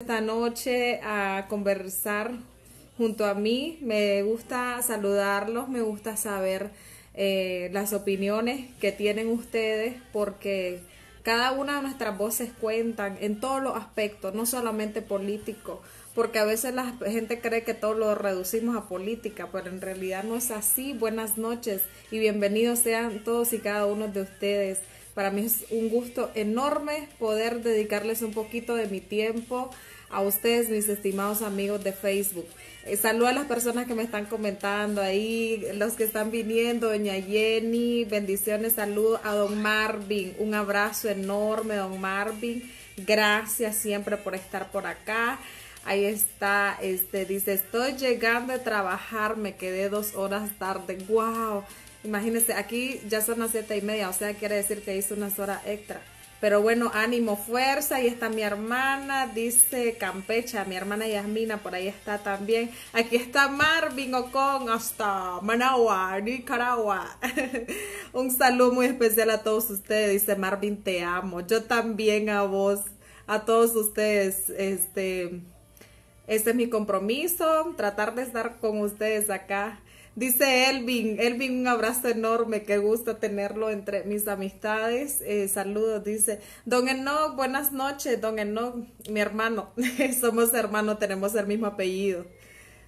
esta noche a conversar junto a mí. Me gusta saludarlos, me gusta saber eh, las opiniones que tienen ustedes porque cada una de nuestras voces cuentan en todos los aspectos, no solamente político, porque a veces la gente cree que todo lo reducimos a política, pero en realidad no es así. Buenas noches y bienvenidos sean todos y cada uno de ustedes. Para mí es un gusto enorme poder dedicarles un poquito de mi tiempo a ustedes, mis estimados amigos de Facebook. Eh, saludo a las personas que me están comentando ahí, los que están viniendo, doña Jenny, bendiciones, saludo a don Marvin, un abrazo enorme, don Marvin, gracias siempre por estar por acá. Ahí está, este dice, estoy llegando a trabajar, me quedé dos horas tarde, wow. Imagínense, aquí ya son las siete y media, o sea, quiere decir que hizo unas horas extra. Pero bueno, ánimo, fuerza. Ahí está mi hermana, dice Campecha, mi hermana Yasmina, por ahí está también. Aquí está Marvin Ocon, hasta Managua, Nicaragua. Un saludo muy especial a todos ustedes, dice Marvin, te amo. Yo también a vos, a todos ustedes. Este, este es mi compromiso, tratar de estar con ustedes acá Dice Elvin, Elvin, un abrazo enorme, qué gusto tenerlo entre mis amistades. Eh, saludos, dice Don Enoch, buenas noches, Don Enoch, mi hermano. Somos hermanos, tenemos el mismo apellido.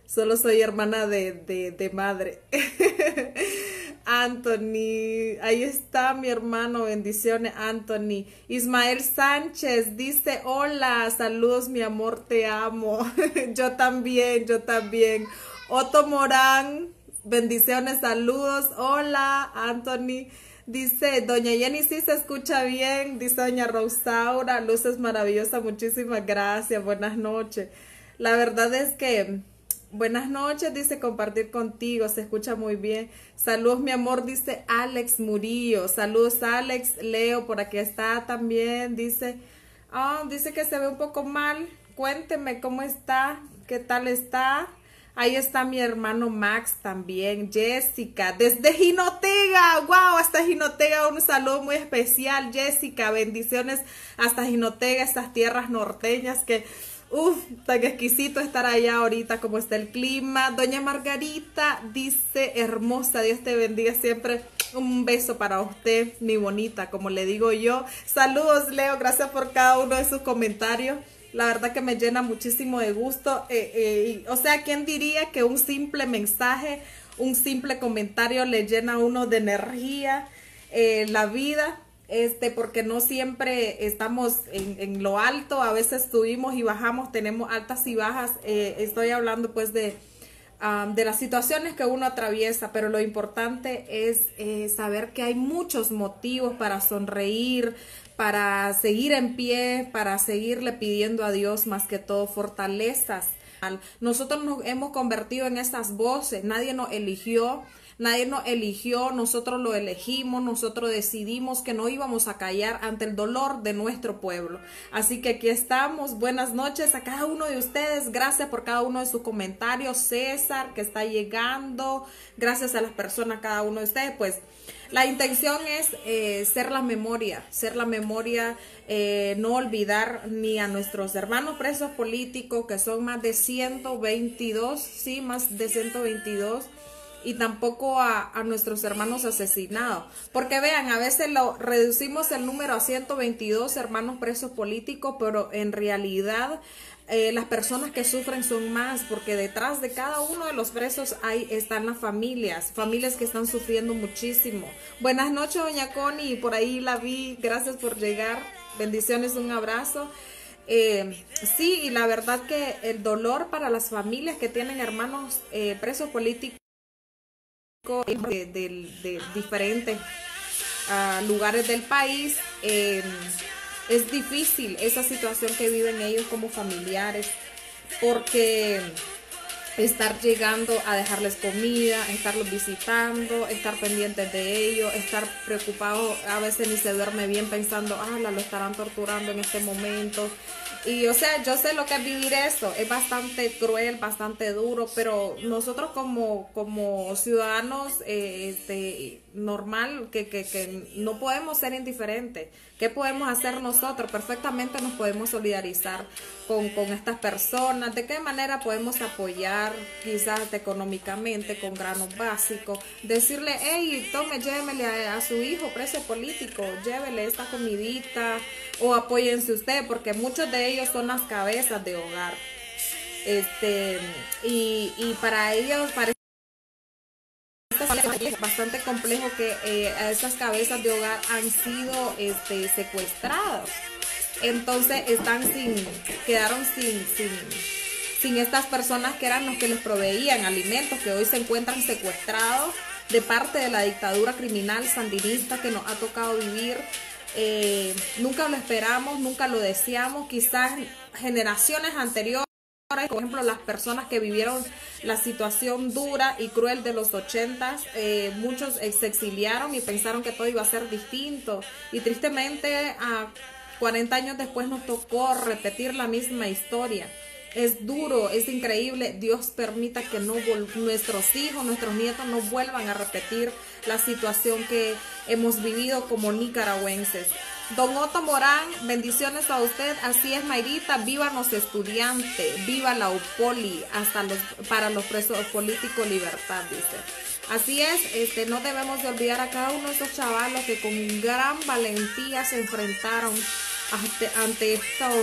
Solo soy hermana de, de, de madre. Anthony, ahí está mi hermano, bendiciones, Anthony. Ismael Sánchez dice, hola, saludos, mi amor, te amo. yo también, yo también. Otto Morán, Bendiciones, saludos. Hola, Anthony. Dice, doña Jenny, sí se escucha bien. Dice doña Rosaura, luces maravillosa. Muchísimas gracias. Buenas noches. La verdad es que, buenas noches, dice compartir contigo. Se escucha muy bien. Saludos, mi amor, dice Alex Murillo. Saludos, Alex. Leo, por aquí está también. Dice, ah, dice que se ve un poco mal. Cuénteme cómo está, qué tal está. Ahí está mi hermano Max también, Jessica, desde Jinotega, wow, hasta Jinotega, un saludo muy especial, Jessica, bendiciones hasta Jinotega, estas tierras norteñas que, uff, tan exquisito estar allá ahorita como está el clima. Doña Margarita dice, hermosa, Dios te bendiga siempre. Un beso para usted, mi bonita, como le digo yo. Saludos, Leo, gracias por cada uno de sus comentarios la verdad que me llena muchísimo de gusto. Eh, eh, o sea, ¿quién diría que un simple mensaje, un simple comentario le llena a uno de energía eh, la vida? Este, porque no siempre estamos en, lo alto, a veces subimos y bajamos, tenemos altas y bajas. estoy hablando pues de, de las situaciones que uno atraviesa, pero lo importante es saber que hay muchos motivos para sonreír, para seguir en pie, para seguirle pidiendo a Dios más que todo fortalezas. Nosotros nos hemos convertido en esas voces, nadie nos eligió, Nadie nos eligió, nosotros lo elegimos, nosotros decidimos que no íbamos a callar ante el dolor de nuestro pueblo. Así que aquí estamos. Buenas noches a cada uno de ustedes. Gracias por cada uno de sus comentarios. César, que está llegando. Gracias a las personas, cada uno de ustedes. Pues la intención es eh, ser la memoria, ser la memoria, eh, no olvidar ni a nuestros hermanos presos políticos, que son más de 122, sí, más de 122 y tampoco a, nuestros hermanos asesinados. Porque vean, a veces lo reducimos el número a 122 hermanos presos políticos, pero en realidad eh, las personas que sufren son más, porque detrás de cada uno de los presos hay, están las familias, familias que están sufriendo muchísimo. Buenas noches, doña Connie, por ahí la vi, gracias por llegar, bendiciones, un abrazo. Eh, sí, y la verdad que el dolor para las familias que tienen hermanos eh, presos políticos de, diferentes ah, lugares del país. Em, es difícil esa situación que viven ellos como familiares porque estar llegando a dejarles comida, estarlos visitando, estar pendientes de ellos, estar preocupado, a veces ni se duerme bien pensando, ah, lo estarán torturando en este momento. Y o sea, yo sé lo que es vivir esto, es bastante cruel, bastante duro, pero nosotros como, como ciudadanos eh, este, normal, que, que, que no podemos ser indiferentes. ¿Qué podemos hacer nosotros? Perfectamente nos podemos solidarizar con, con estas personas. ¿De qué manera podemos apoyar quizás económicamente con granos básicos? Decirle, hey, tome, llévele a, a su hijo preso político, llévele esta comidita o apóyense usted, porque muchos de ellos son las cabezas de hogar. Este, y, y para ellos, para bastante complejo que eh, esas cabezas de hogar han sido este, secuestrados. Entonces están sin, quedaron sin, sin, sin estas personas que eran los que les proveían alimentos, que hoy se encuentran secuestrados de parte de la dictadura criminal sandinista que nos ha tocado vivir. Eh, nunca lo esperamos, nunca lo deseamos, quizás generaciones anteriores por ejemplo, las personas que vivieron la situación dura y cruel de los ochentas, eh, muchos se exiliaron y pensaron que todo iba a ser distinto. Y tristemente, a 40 años después nos tocó repetir la misma historia. Es duro, es increíble. Dios permita que no nuestros hijos, nuestros nietos no vuelvan a repetir la situación que hemos vivido como nicaragüenses. Don Otto Morán, bendiciones a usted. Así es, Mayrita. Viva los estudiantes, viva la UPOLI, hasta los, para los presos políticos, libertad, dice. Así es, este, no debemos de olvidar a cada uno de esos chavalos que con gran valentía se enfrentaron ante, ante estos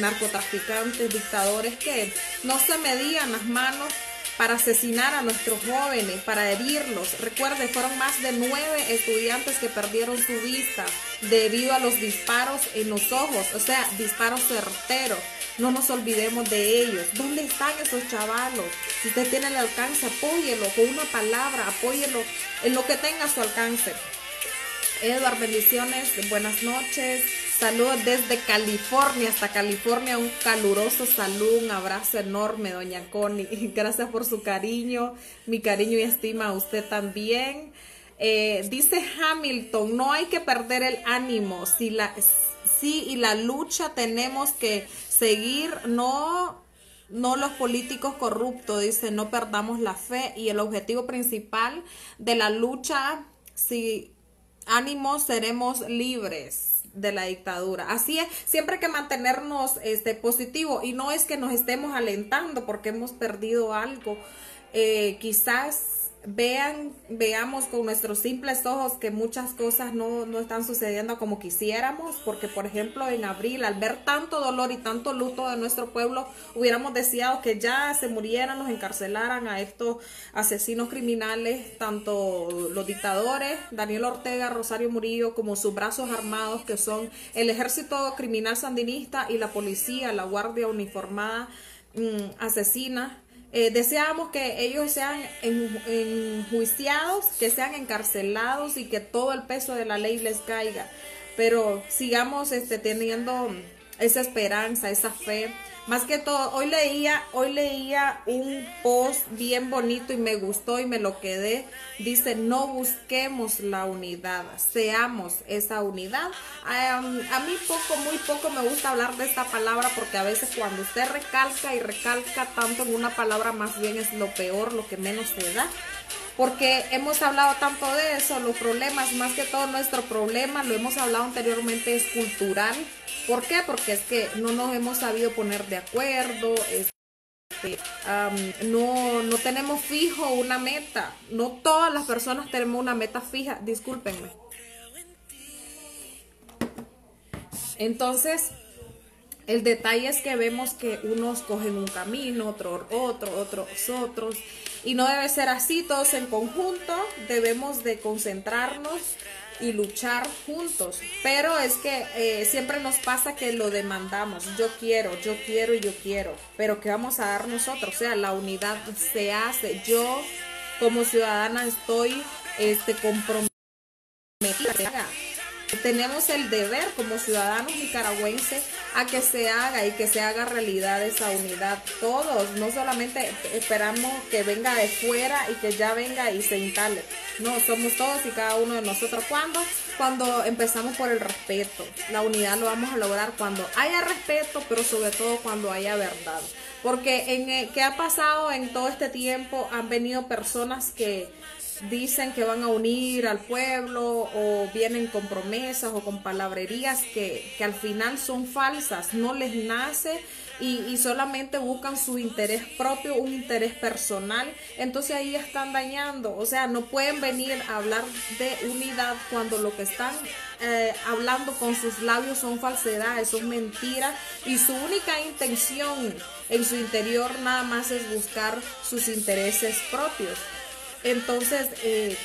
narcotraficantes, dictadores que no se medían las manos para asesinar a nuestros jóvenes, para herirlos. Recuerde, fueron más de nueve estudiantes que perdieron su vista debido a los disparos en los ojos, o sea, disparos certeros. No nos olvidemos de ellos. ¿Dónde están esos chavalos? Si usted tiene el alcance, apóyelo con una palabra, apóyelo en lo que tenga su alcance. Edward, bendiciones, buenas noches. Saludos desde California hasta California, un caluroso saludo, un abrazo enorme, doña Connie. Gracias por su cariño, mi cariño y estima a usted también. Eh, dice Hamilton, no hay que perder el ánimo, si la, sí y la lucha tenemos que seguir, no, no los políticos corruptos, dice, no perdamos la fe y el objetivo principal de la lucha, si ánimo seremos libres de la dictadura. Así es, siempre hay que mantenernos este, positivo y no es que nos estemos alentando porque hemos perdido algo. Eh, quizás vean, veamos con nuestros simples ojos que muchas cosas no, no, están sucediendo como quisiéramos, porque por ejemplo en abril, al ver tanto dolor y tanto luto de nuestro pueblo, hubiéramos deseado que ya se murieran, los encarcelaran a estos asesinos criminales, tanto los dictadores, Daniel Ortega, Rosario Murillo, como sus brazos armados, que son el ejército criminal sandinista y la policía, la guardia uniformada mm, asesina eh, deseamos que ellos sean enjuiciados, que sean encarcelados y que todo el peso de la ley les caiga. Pero sigamos este, teniendo esa esperanza, esa fe más que todo, hoy leía, hoy leía un post bien bonito y me gustó y me lo quedé. Dice, no busquemos la unidad, seamos esa unidad. a mí poco, muy poco me gusta hablar de esta palabra porque a veces cuando usted recalca y recalca tanto en una palabra, más bien es lo peor, lo que menos se da porque hemos hablado tanto de eso, los problemas, más que todo nuestro problema, lo hemos hablado anteriormente, es cultural. ¿Por qué? Porque es que no nos hemos sabido poner de acuerdo, este, no, no tenemos fijo una meta, no todas las personas tenemos una meta fija, discúlpenme. Entonces, el detalle es que vemos que unos cogen un camino, otro otro, otros otros. Y no debe ser así, todos en conjunto debemos de concentrarnos y luchar juntos. Pero es que eh, siempre nos pasa que lo demandamos. Yo quiero, yo quiero y yo quiero. Pero ¿qué vamos a dar nosotros? O sea, la unidad se hace. Yo como ciudadana estoy este, comprometida tenemos el deber como ciudadanos nicaragüenses a que se haga y que se haga realidad esa unidad. Todos, no solamente esperamos que venga de fuera y que ya venga y se instale. No, somos todos y cada uno de nosotros. ¿Cuándo? Cuando empezamos por el respeto. La unidad lo vamos a lograr cuando haya respeto, pero sobre todo cuando haya verdad. Porque en eh, qué ha pasado en todo este tiempo han venido personas que dicen que van a unir al pueblo o vienen con promesas o con palabrerías que, que al final son falsas, no les nace y, y, solamente buscan su interés propio, un interés personal, entonces ahí están dañando, o sea, no pueden venir a hablar de unidad cuando lo que están eh, hablando con sus labios son falsedades, son mentiras y su única intención en su interior nada más es buscar sus intereses propios. Entonces, eh,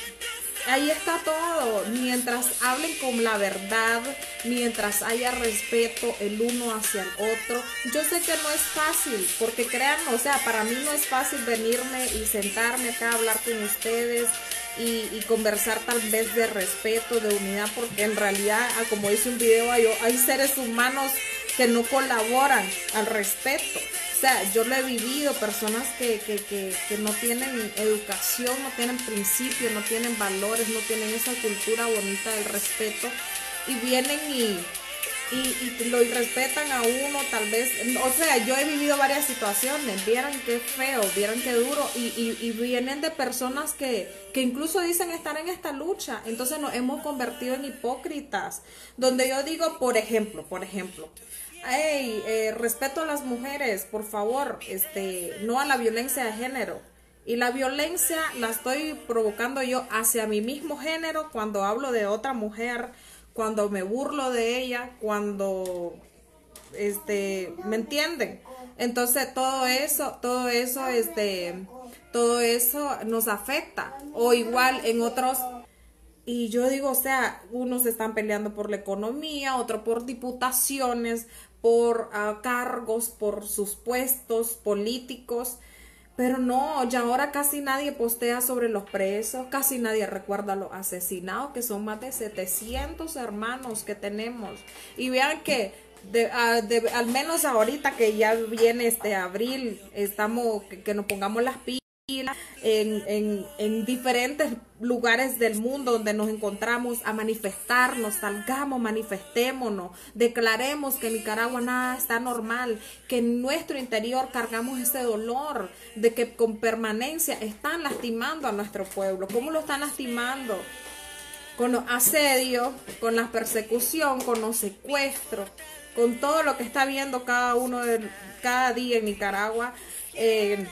ahí está todo. Mientras hablen con la verdad, mientras haya respeto el uno hacia el otro. Yo sé que no es fácil, porque créanme, o sea, para mí no es fácil venirme y sentarme acá a hablar con ustedes. Y, conversar tal vez de respeto, de unidad, porque en realidad, ah, como dice un video, hay, hay seres humanos que no colaboran al respeto sea, yo lo he vivido, personas que, que, que, que no tienen educación, no tienen principios, no tienen valores, no tienen esa cultura bonita del respeto y vienen y, y, lo irrespetan a uno, tal vez. O sea, yo he vivido varias situaciones, vieran qué feo, vieran qué duro, y, y, vienen de personas que, que incluso dicen estar en esta lucha. Entonces nos hemos convertido en hipócritas. Donde yo digo, por ejemplo, por ejemplo, hey, eh, respeto a las mujeres, por favor, este, no a la violencia de género. Y la violencia la estoy provocando yo hacia mi mismo género cuando hablo de otra mujer, cuando me burlo de ella, cuando, este, ¿me entienden? Entonces todo eso, todo eso, este, todo eso nos afecta. O igual en otros y yo digo, o sea, unos están peleando por la economía, otros por diputaciones, por uh, cargos, por sus puestos políticos. Pero no, ya ahora casi nadie postea sobre los presos, casi nadie recuerda los asesinados, que son más de 700 hermanos que tenemos. Y vean que de, al menos ahorita que ya viene este abril, estamos, que, que nos pongamos las pilas en, en, diferentes lugares del mundo donde nos encontramos a manifestarnos, salgamos, manifestémonos, declaremos que en Nicaragua nada está normal, que en nuestro interior cargamos ese dolor de que con permanencia están lastimando a nuestro pueblo. ¿Cómo lo están lastimando? Con los asedios, con la persecución, con los secuestros, con todo lo que está viendo cada uno de cada día en Nicaragua. Eh,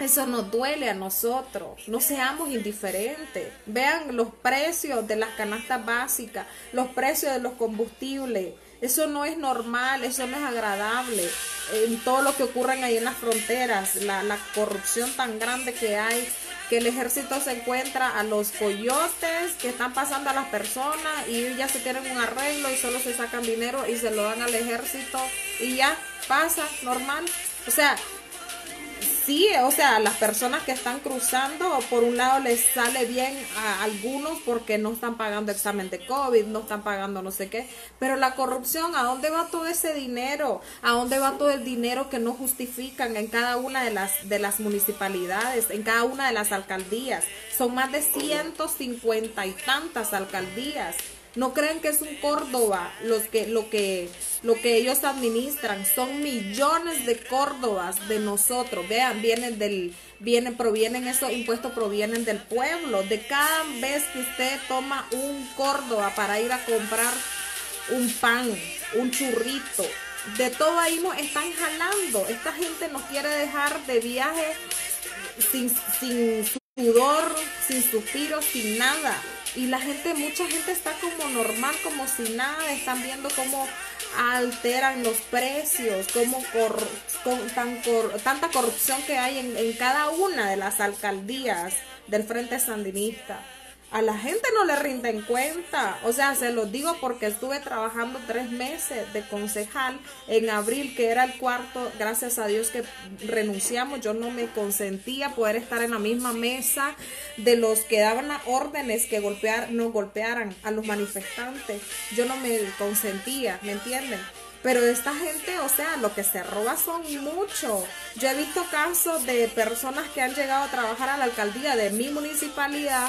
eso nos duele a nosotros. No seamos indiferentes. Vean los precios de las canastas básicas, los precios de los combustibles. Eso no es normal, eso no es agradable. En todo lo que ocurre ahí en las fronteras, la, corrupción tan grande que hay, que el ejército se encuentra a los coyotes que están pasando a las personas y ya se tienen un arreglo y solo se sacan dinero y se lo dan al ejército y ya pasa normal. O sea, sí, o sea, las personas que están cruzando, por un lado les sale bien a algunos porque no están pagando examen de COVID, no están pagando no sé qué, pero la corrupción, ¿a dónde va todo ese dinero? ¿A dónde va todo el dinero que no justifican en cada una de las, de las municipalidades, en cada una de las alcaldías? Son más de 150 y tantas alcaldías. No creen que es un Córdoba los que, lo, que, lo que ellos administran. Son millones de Córdobas de nosotros. Vean, vienen del, vienen, provienen, esos impuestos provienen del pueblo. De cada vez que usted toma un Córdoba para ir a comprar un pan, un churrito, de todo ahí nos están jalando. Esta gente nos quiere dejar de viaje sin, sin sudor, sin suspiro, sin nada y la gente, mucha gente está como normal, como si nada, están viendo cómo alteran los precios, cómo con tan tanta corrupción que hay en, en, cada una de las alcaldías del Frente Sandinista. A la gente no le rinden cuenta. O sea, se los digo porque estuve trabajando tres meses de concejal en abril, que era el cuarto. Gracias a Dios que renunciamos. Yo no me consentía poder estar en la misma mesa de los que daban las órdenes que golpear, no golpearan a los manifestantes. Yo no me consentía, ¿me entienden? Pero esta gente, o sea, lo que se roba son mucho. Yo he visto casos de personas que han llegado a trabajar a la alcaldía de mi municipalidad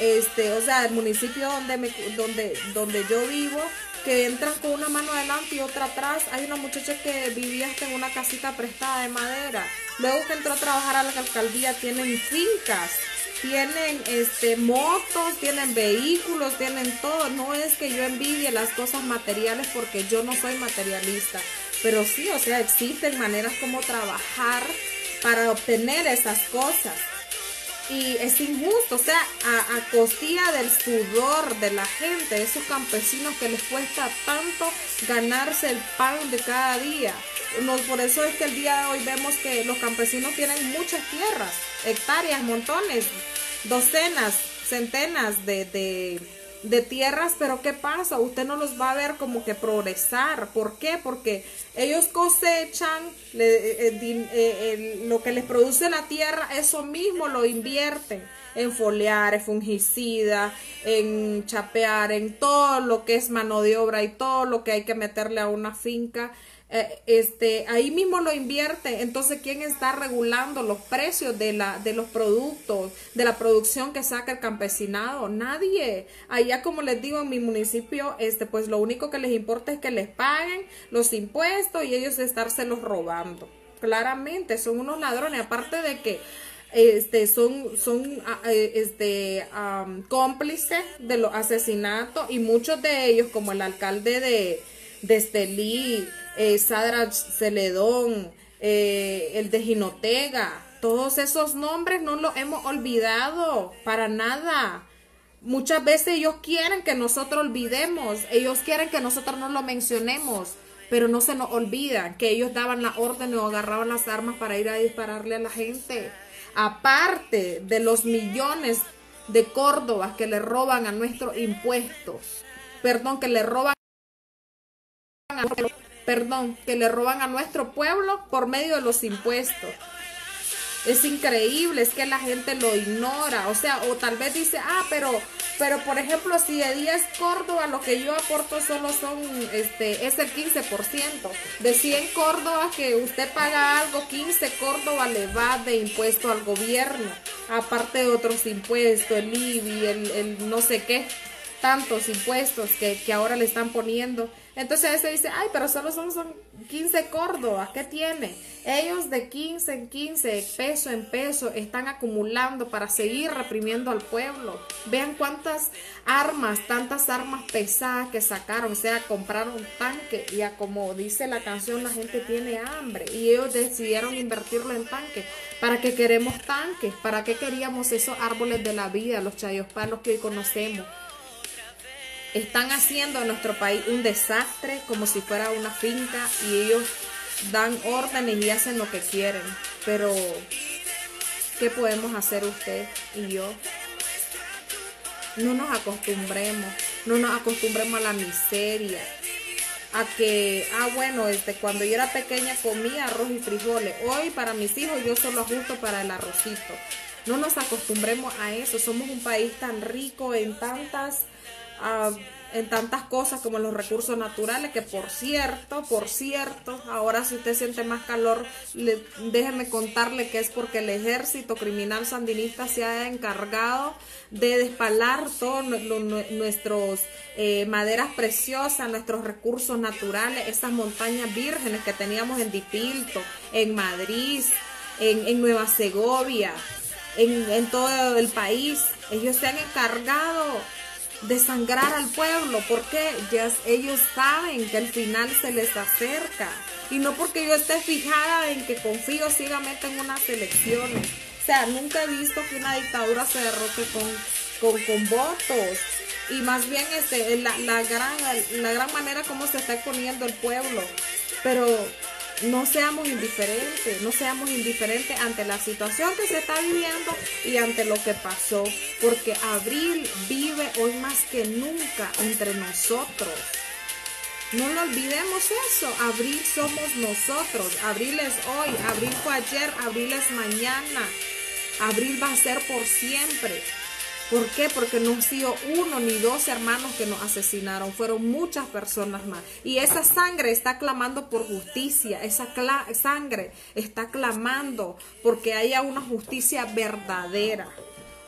este, o sea, el municipio donde, me, donde, donde yo vivo, que entran con una mano adelante y otra atrás. Hay una muchacha que vivía hasta en una casita prestada de madera. Luego que entró a trabajar a la alcaldía, tienen fincas, tienen este, motos, tienen vehículos, tienen todo. No es que yo envidie las cosas materiales porque yo no soy materialista. Pero sí, o sea, existen maneras como trabajar para obtener esas cosas y es injusto, o sea, a, costilla del sudor de la gente, esos campesinos que les cuesta tanto ganarse el pan de cada día. por eso es que el día de hoy vemos que los campesinos tienen muchas tierras, hectáreas, montones, docenas, centenas de de tierras, pero ¿qué pasa? Usted no los va a ver como que progresar. ¿Por qué? Porque ellos cosechan eh, eh, eh, lo que les produce la tierra, eso mismo lo invierten en foliar, en fungicida, en chapear, en todo lo que es mano de obra y todo lo que hay que meterle a una finca. Eh, este, ahí mismo lo invierte. Entonces, ¿quién está regulando los precios de, la, de los productos, de la producción que saca el campesinado? Nadie. Allá, como les digo, en mi municipio, este, pues lo único que les importa es que les paguen los impuestos y ellos estárselos robando. Claramente, son unos ladrones. Aparte de que este, son, son ah, eh, este, cómplices de los asesinatos y muchos de ellos, como el alcalde de, de Estelí, eh, Sadra Celedón, eh, el de Ginotega, todos esos nombres no los hemos olvidado para nada. Muchas veces ellos quieren que nosotros olvidemos, ellos quieren que nosotros no lo mencionemos, pero no se nos olvida que ellos daban la orden o agarraban las armas para ir a dispararle a la gente. Aparte de los millones de Córdoba que le roban a nuestros impuestos, perdón, que le roban a perdón, que le roban a nuestro pueblo por medio de los impuestos. Es increíble, es que la gente lo ignora, o sea, o tal vez dice, ah, pero, pero por ejemplo, si de 10 Córdoba lo que yo aporto solo son, este, es el 15%. De 100 Córdoba que usted paga algo, 15 Córdoba le va de impuesto al gobierno, aparte de otros impuestos, el IBI, el, el no sé qué, tantos impuestos que, que ahora le están poniendo. Entonces se dice, ay, pero solo son, son 15 Córdoba, ¿qué tiene? Ellos de 15 en 15, peso en peso, están acumulando para seguir reprimiendo al pueblo. Vean cuántas armas, tantas armas pesadas que sacaron, o sea, compraron tanque y como dice la canción, la gente tiene hambre y ellos decidieron invertirlo en tanques. ¿Para qué queremos tanques? ¿Para qué queríamos esos árboles de la vida, los chayos palos que hoy conocemos? Están haciendo a nuestro país un desastre como si fuera una finca y ellos dan órdenes y hacen lo que quieren. Pero, ¿qué podemos hacer usted y yo? No nos acostumbremos, no nos acostumbremos a la miseria, a que, ah, bueno, este, cuando yo era pequeña comía arroz y frijoles. Hoy para mis hijos yo solo ajusto para el arrocito. No nos acostumbremos a eso. Somos un país tan rico en tantas en tantas cosas como los recursos naturales, que por cierto, por cierto, ahora si usted siente más calor, déjeme contarle que es porque el ejército criminal sandinista se ha encargado de despalar todos nuestros eh, maderas preciosas, nuestros recursos naturales, esas montañas vírgenes que teníamos en Dipilto, en Madrid, en, en Nueva Segovia, en, en todo el país. Ellos se han encargado desangrar al pueblo, porque ya ellos saben que el final se les acerca. Y no porque yo esté fijada en que confío ciegamente en unas elecciones. O sea, nunca he visto que una dictadura se derrote con, con, votos. Y más bien este, la, la, gran, la gran manera como se está exponiendo el pueblo. Pero no seamos indiferentes, no seamos indiferentes ante la situación que se está viviendo y ante lo que pasó, porque Abril vive hoy más que nunca entre nosotros. No lo olvidemos eso, abril somos nosotros, abril es hoy, abril fue ayer, abril es mañana, abril va a ser por siempre. ¿Por qué? Porque no han sido uno ni dos hermanos que nos asesinaron, fueron muchas personas más. Y esa sangre está clamando por justicia, esa sangre está clamando porque haya una justicia verdadera,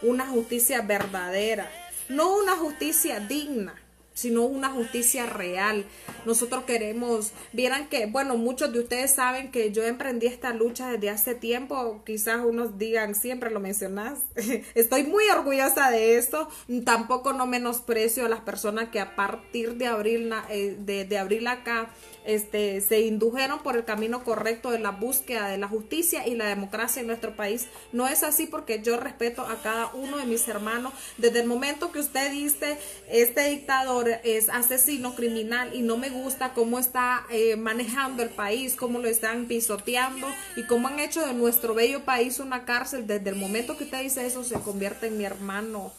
una justicia verdadera, no una justicia digna sino una justicia real. Nosotros queremos, vieran que, bueno, muchos de ustedes saben que yo emprendí esta lucha desde hace tiempo, quizás unos digan, siempre lo mencionas, estoy muy orgullosa de esto, tampoco no menosprecio a las personas que a partir de abril, eh, de, acá, este, se indujeron por el camino correcto de la búsqueda de la justicia y la democracia en nuestro país. No es así porque yo respeto a cada uno de mis hermanos. Desde el momento que usted dice, este dictador es asesino criminal y no me gusta cómo está eh, manejando el país, cómo lo están pisoteando y cómo han hecho de nuestro bello país una cárcel, desde el momento que usted dice eso se convierte en mi hermano.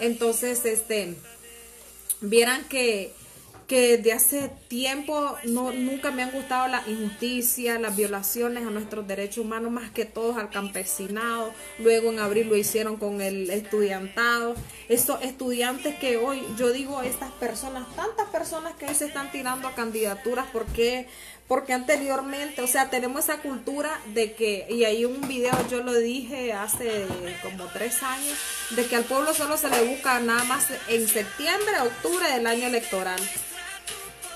Entonces, este, vieran que que de hace tiempo no, nunca me han gustado la injusticia, las violaciones a nuestros derechos humanos, más que todos al campesinado. Luego en abril lo hicieron con el estudiantado. Estos estudiantes que hoy, yo digo, estas personas, tantas personas que hoy se están tirando a candidaturas, porque porque anteriormente, o sea, tenemos esa cultura de que, y hay un video, yo lo dije hace como tres años, de que al pueblo solo se le busca nada más en septiembre, octubre del año electoral.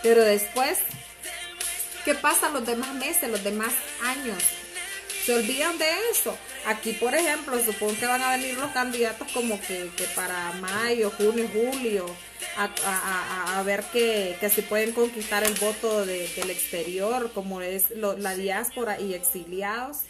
Pero después, ¿qué pasa los demás meses, los demás años? Se olvidan de eso. Aquí, por ejemplo, supongo que van a venir los candidatos como que, para mayo, junio, julio, a, ver que, que, se pueden conquistar el voto del exterior, como es la diáspora y exiliados.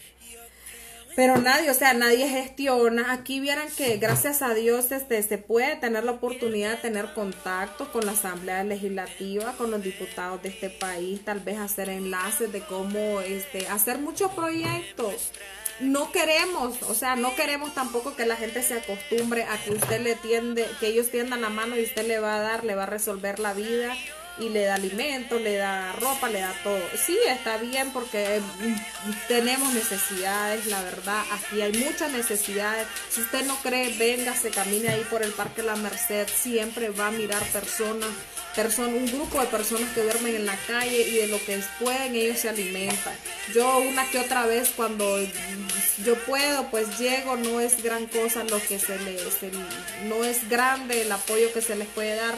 Pero nadie, o sea, nadie gestiona. Aquí vieran que gracias a Dios este, se puede tener la oportunidad de tener contacto con la Asamblea Legislativa, con los diputados de este país, tal vez hacer enlaces de cómo este, hacer muchos proyectos. No queremos, o sea, no queremos tampoco que la gente se acostumbre a que usted le tiende, que ellos tiendan la mano y usted le va a dar, le va a resolver la vida y le da alimento, le da ropa, le da todo. Sí, está bien porque mm, tenemos necesidades, la verdad, aquí hay muchas necesidades. Si usted no cree, venga, se camine ahí por el Parque La Merced, siempre va a mirar personas, personas, un grupo de personas que duermen en la calle y de lo que pueden ellos se alimentan. Yo una que otra vez cuando yo puedo, pues llego, no es gran cosa lo que se les, no es grande el apoyo que se les puede dar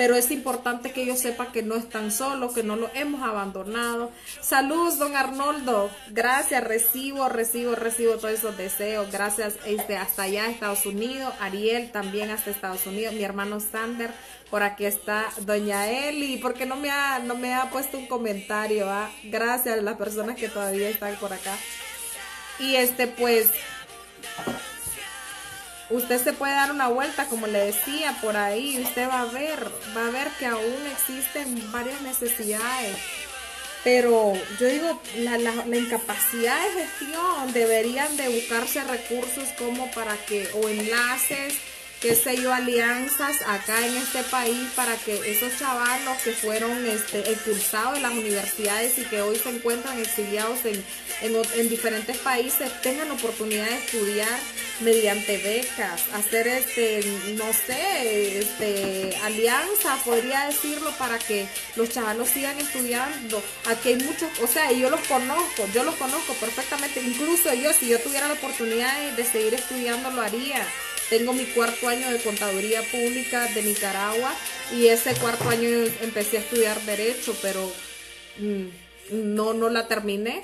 pero es importante que ellos sepan que no están solos, que no lo hemos abandonado. Saludos, don Arnoldo. Gracias, recibo, recibo, recibo todos esos deseos. Gracias este, hasta allá, Estados Unidos. Ariel también hasta Estados Unidos. Mi hermano Sander. Por aquí está doña Eli. porque no me ha, no me ha puesto un comentario? Ah? Gracias a las personas que todavía están por acá. Y este, pues, usted se puede dar una vuelta, como le decía, por ahí, usted va a ver, va a ver que aún existen varias necesidades. Pero yo digo, la, la, incapacidad de gestión deberían de buscarse recursos como para que, o enlaces, qué sé yo, alianzas acá en este país para que esos chavalos que fueron este, expulsados de las universidades y que hoy se encuentran exiliados en, en, diferentes países tengan oportunidad de estudiar mediante becas, hacer este, no sé, este, alianza, podría decirlo, para que los chavalos sigan estudiando. Aquí hay muchos, o sea, yo los conozco, yo los conozco perfectamente, incluso yo, si yo tuviera la oportunidad de seguir estudiando, lo haría tengo mi cuarto año de contaduría pública de Nicaragua y ese cuarto año empecé a estudiar derecho, pero mm, no, no la terminé.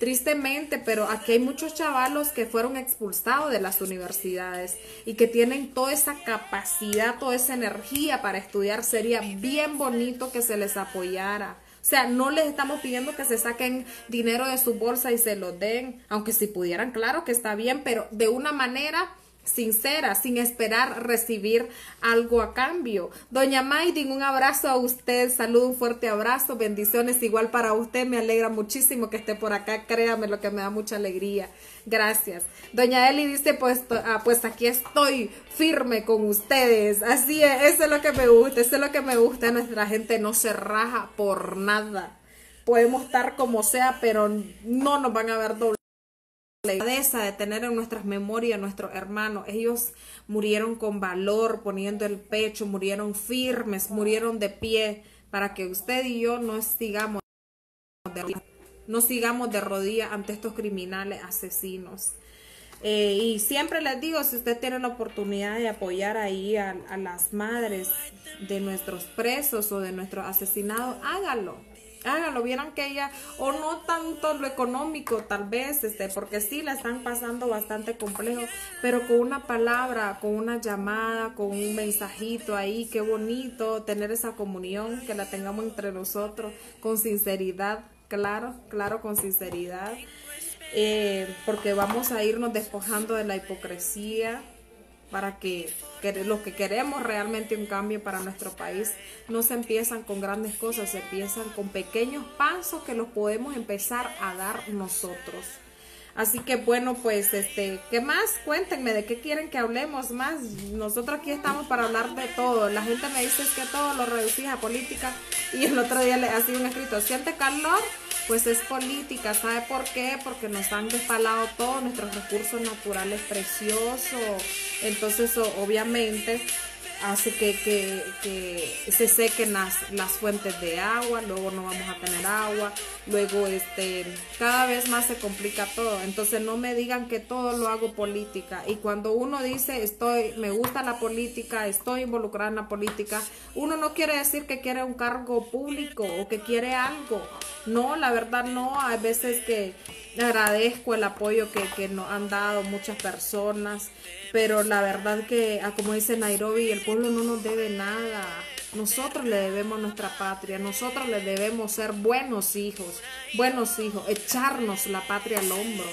Tristemente, pero aquí hay muchos chavalos que fueron expulsados de las universidades y que tienen toda esa capacidad, toda esa energía para estudiar. Sería bien bonito que se les apoyara. O sea, no les estamos pidiendo que se saquen dinero de su bolsa y se lo den, aunque si pudieran, claro que está bien, pero de una manera sincera, sin esperar recibir algo a cambio. Doña Maidin, un abrazo a usted, saludo, un fuerte abrazo, bendiciones igual para usted, me alegra muchísimo que esté por acá, créame lo que me da mucha alegría. Gracias. Doña Eli dice, pues, ah, pues aquí estoy firme con ustedes. Así es, eso es lo que me gusta, eso es lo que me gusta. Nuestra gente no se raja por nada. Podemos estar como sea, pero no nos van a ver de tener en nuestras memorias nuestros hermanos. Ellos murieron con valor, poniendo el pecho, murieron firmes, murieron de pie, para que usted y yo no sigamos de, no sigamos de rodillas ante estos criminales asesinos. Eh, y siempre les digo, si usted tiene la oportunidad de apoyar ahí a, a las madres de nuestros presos o de nuestros asesinados, hágalo hágalo, vieran que ella, o no tanto lo económico tal vez, este, porque sí la están pasando bastante complejo, pero con una palabra, con una llamada, con un mensajito ahí, qué bonito tener esa comunión, que la tengamos entre nosotros, con sinceridad, claro, claro, con sinceridad, eh, porque vamos a irnos despojando de la hipocresía, para que, que los que queremos realmente un cambio para nuestro país no se empiezan con grandes cosas, se empiezan con pequeños pasos que los podemos empezar a dar nosotros. Así que bueno, pues este, ¿qué más? Cuéntenme de qué quieren que hablemos más. Nosotros aquí estamos para hablar de todo. La gente me dice que todo lo reducís a política y el otro día le hacía un escrito, ¿siente calor? Pues es política. ¿Sabe por qué? Porque nos han despalado todos nuestros recursos naturales preciosos. Entonces, obviamente, hace que, que, se sequen las, las, fuentes de agua, luego no vamos a tener agua, luego este, cada vez más se complica todo. Entonces no me digan que todo lo hago política. Y cuando uno dice estoy, me gusta la política, estoy involucrada en la política, uno no quiere decir que quiere un cargo público o que quiere algo. No, la verdad no, hay veces que agradezco el apoyo que, que nos han dado muchas personas, pero la verdad que, ah, como dice Nairobi, el pueblo no nos debe nada. Nosotros le debemos nuestra patria, nosotros le debemos ser buenos hijos, buenos hijos, echarnos la patria al hombro.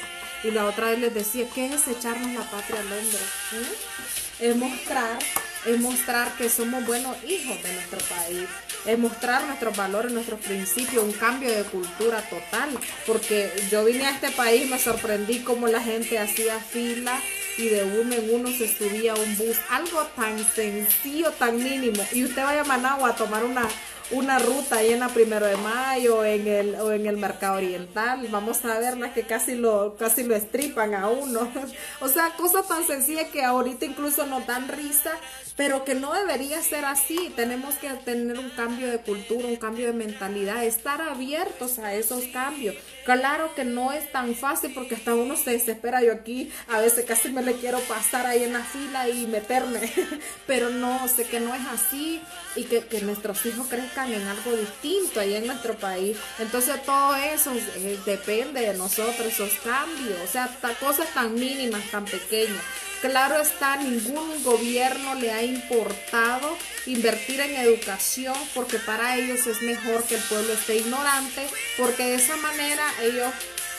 Y la otra vez les decía, ¿qué es echarnos la patria al hombro? ¿Mm? Es mostrar, es mostrar que somos buenos hijos de nuestro país es mostrar nuestros valores, nuestros principios, un cambio de cultura total. Porque yo vine a este país, me sorprendí cómo la gente hacía fila y de uno en uno se subía un bus. Algo tan sencillo, tan mínimo. Y usted vaya a Managua a tomar una una ruta ahí en la Primero de Mayo en el, o en el Mercado Oriental. Vamos a verla que casi lo, casi lo estripan a uno. o sea, cosas tan sencillas que ahorita incluso nos dan risa, pero que no debería ser así. Tenemos que tener un cambio de cultura, un cambio de mentalidad, estar abiertos a esos cambios. Claro que no es tan fácil porque hasta uno se desespera. Yo aquí a veces casi me le quiero pasar ahí en la fila y meterme, pero no, sé que no es así y que, que nuestros hijos crezcan en algo distinto ahí en nuestro país. Entonces todo eso eh, depende de nosotros, esos cambios, o sea, cosas tan mínimas, tan pequeñas. Claro está, ningún gobierno le ha importado invertir en educación porque para ellos es mejor que el pueblo esté ignorante, porque de esa manera ellos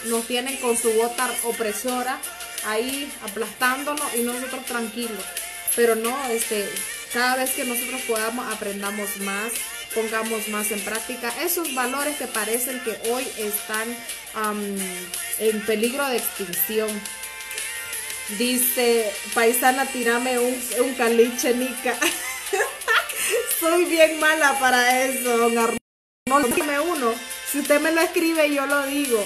nos tienen con su bota opresora ahí aplastándonos y nosotros tranquilos. Pero no, este, cada vez que nosotros podamos aprendamos más, pongamos más en práctica esos valores que parecen que hoy están en peligro de extinción. Dice, paisana, tirame un, un caliche, Nica. Soy bien mala para eso, don Arnoldo. Dime uno. Si usted me lo escribe, yo lo digo.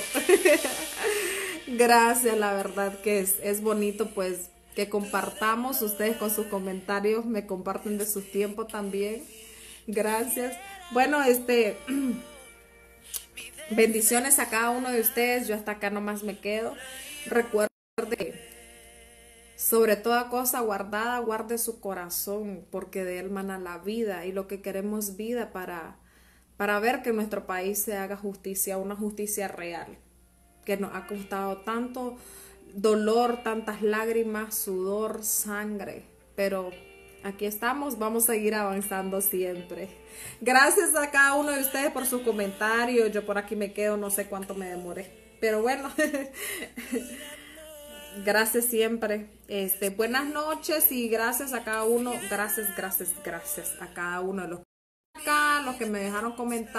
Gracias, la verdad que es, es bonito, pues, que compartamos. Ustedes con sus comentarios me comparten de su tiempo también. Gracias. Bueno, este bendiciones a cada uno de ustedes. Yo hasta acá nomás me quedo. Recuerde que sobre toda cosa guardada, guarde su corazón, porque de él mana la vida y lo que queremos vida para, para ver que nuestro país se haga justicia, una justicia real, que nos ha costado tanto dolor, tantas lágrimas, sudor, sangre, pero aquí estamos, vamos a seguir avanzando siempre. Gracias a cada uno de ustedes por sus comentarios. Yo por aquí me quedo, no sé cuánto me demoré. Pero bueno, gracias siempre. Este, buenas noches y gracias a cada uno. Gracias, gracias, gracias a cada uno de los que me dejaron comentar.